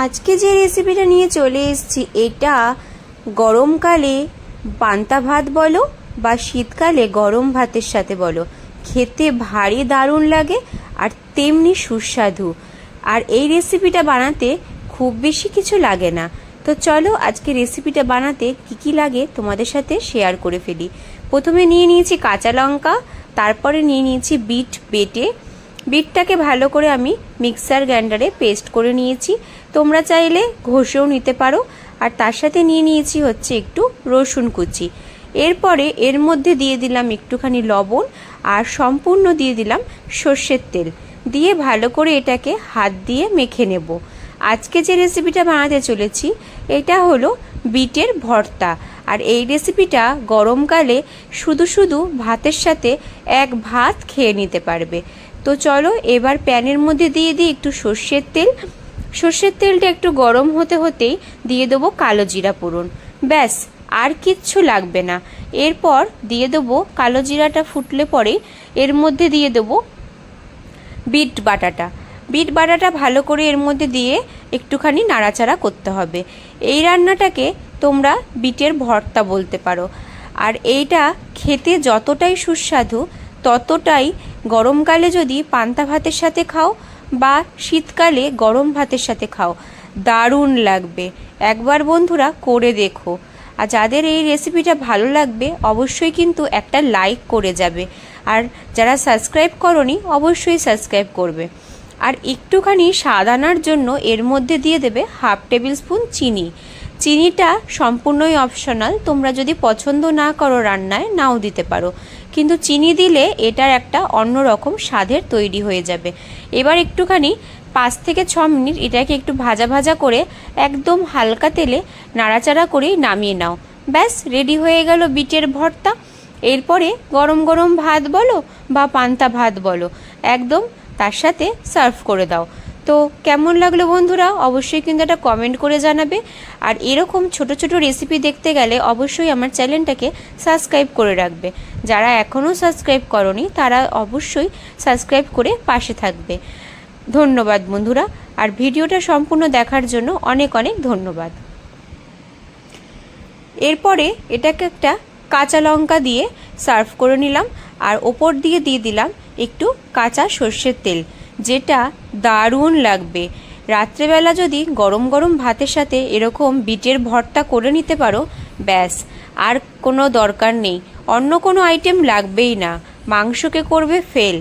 আজকে যে রেসিপিটা নিয়ে চলে এসেছি, এটা গরমকালে পান্তা ভাত বলো বা শীতকালে গরম ভাতের সাথে বলো। খেতে ভারী দারুণ লাগে আর তেমনি সুস্বাদু। আর এই রেসিপিটা বানাতে খুব বেশি কিছু লাগে না। তো চলো আজকে রেসিপিটা বানাতে কি কি লাগে তোমাদের সাথে শেয়ার করে ফেলি। প্রথমে নিয়ে নিয়েছি কাঁচা লঙ্কা, তারপরে নিয়ে নিয়েছি বিট বেটে বিটটাকে ভালো করে আমি মিক্সার গ্রাইন্ডারে পেস্ট করে নিয়েছি। তোমরা চাইলে ঘষেও নিতে পারো। আর তার সাথে নিয়ে নিয়েছি হচ্ছে একটু রসুন কুচি। এরপরে এর মধ্যে দিয়ে দিলাম একটুখানি লবণ আর সম্পূর্ণ দিয়ে দিলাম সর্ষের তেল। দিয়ে ভালো করে এটাকে হাত দিয়ে মেখে নেব। আজকে যে রেসিপিটা বানাতে চলেছি, এটা হলো বিটের ভর্তা। আর এই রেসিপিটা গরমকালে শুধু শুধু ভাতের সাথে এক ভাত খেয়ে নিতে পারবে। তো চলো, এবার প্যানের মধ্যে দিয়ে দিই একটু সর্ষের তেল। সর্ষের তেলটা একটু গরম হতে হতেই দিয়ে দেবো কালো জিরা পুরন ব্যাস, আর কিচ্ছু লাগবে না। এরপর দিয়ে দেবো কালো জিরাটা ফুটলে পরে এর মধ্যে দিয়ে দেবো বিট বাটাটা। বিট বাটাটা ভালো করে এর মধ্যে দিয়ে একটুখানি নাড়াচাড়া করতে হবে। এই রান্নাটাকে তোমরা বিটের ভর্তা বলতে পারো। আর এইটা খেতে যতটাই সুস্বাদু, ততটাই গরমকালে যদি পান্তা ভাতের সাথে খাও বা শীতকালে গরম ভাতের সাথে খাও, দারুণ লাগবে। একবার বন্ধুরা করে দেখো। আর যাদের এই রেসিপিটা ভালো লাগবে, অবশ্যই কিন্তু একটা লাইক করে যাবে। আর যারা সাবস্ক্রাইব করনি, অবশ্যই সাবস্ক্রাইব করবে। আর একটুখানি স্বাদ আনার জন্য এর মধ্যে দিয়ে দেবে হাফ টেবিল স্পুন চিনি। চিনিটা সম্পূর্ণই অপশনাল তোমরা যদি পছন্দ না করো রান্নায়, নাও দিতে পারো। কিন্তু চিনি দিলে এটার একটা অন্যরকম স্বাদের তৈরি হয়ে যাবে। এবার একটুখানি পাঁচ থেকে ছ মিনিট এটাকে একটু ভাজা ভাজা করে একদম হালকা তেলে নাড়াচাড়া করেই নামিয়ে নাও। ব্যাস, রেডি হয়ে গেল বিটের ভর্তা। এরপরে গরম গরম ভাত বলো বা পান্তা ভাত বলো, একদম তার সাথে সার্ভ করে দাও। তো কেমন লাগল বন্ধুরা? অবশ্যই কিন্তু একটা কমেন্ট করে জানাবে। আর এরকম ছোট ছোট রেসিপি দেখতে গেলে অবশ্যই আমার চ্যানেলটাকে সাবস্ক্রাইব করে রাখবে। যারা এখনও সাবস্ক্রাইব করনি, তারা অবশ্যই সাবস্ক্রাইব করে পাশে থাকবে। ধন্যবাদ বন্ধুরা। আর ভিডিওটা সম্পূর্ণ দেখার জন্য অনেক অনেক ধন্যবাদ। এরপরে এটাকে একটা কাঁচা লঙ্কা দিয়ে সার্ভ করে নিলাম। আর ওপর দিয়ে দিয়ে দিলাম একটু কাঁচা সর্ষের তেল। যেটা দারুণ লাগবে। রাত্রেবেলা যদি গরম গরম ভাতের সাথে এরকম বিটের ভর্তা করে নিতে পারো, ব্যাস, আর কোনো দরকার নেই। অন্য কোনো আইটেম লাগবেই না। মাংসকে করবে ফেল।